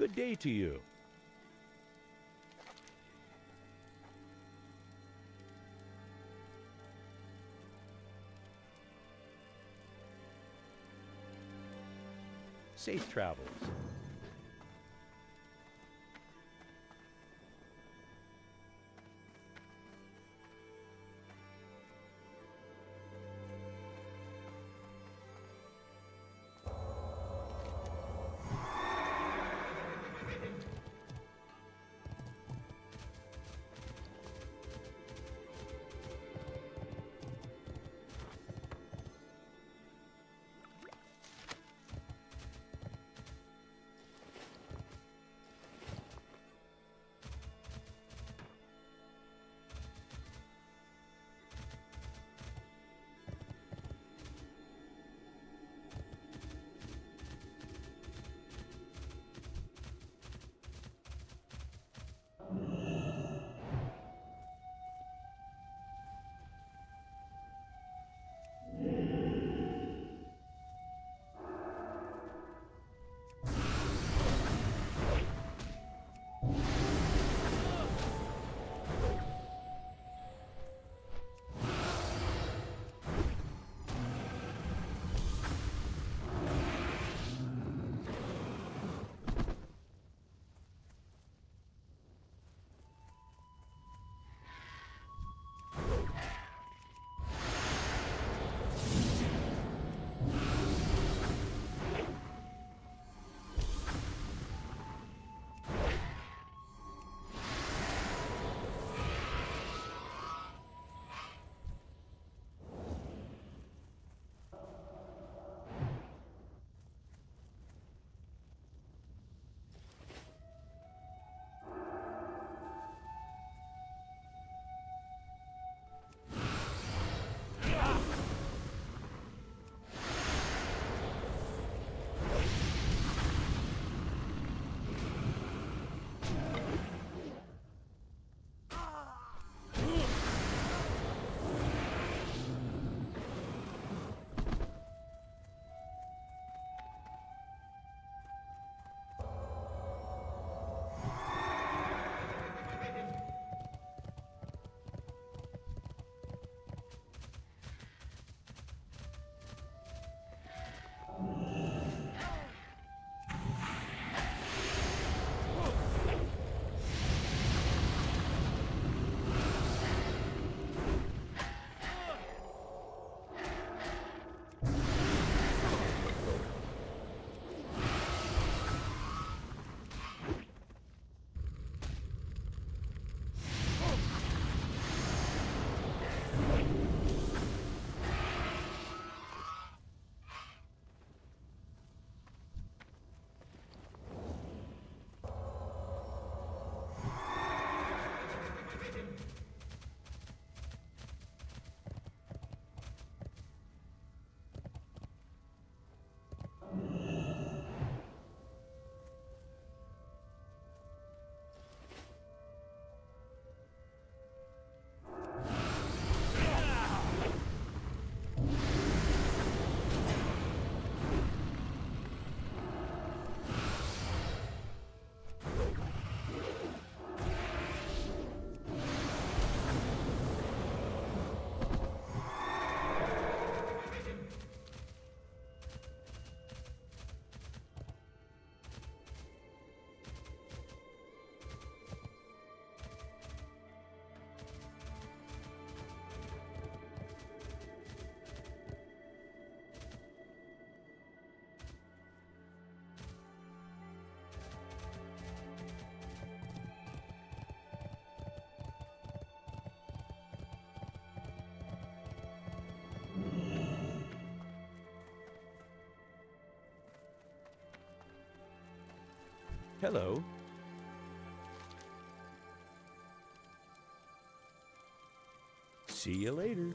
Good day to you. Safe travels. 何? Hello. See you later.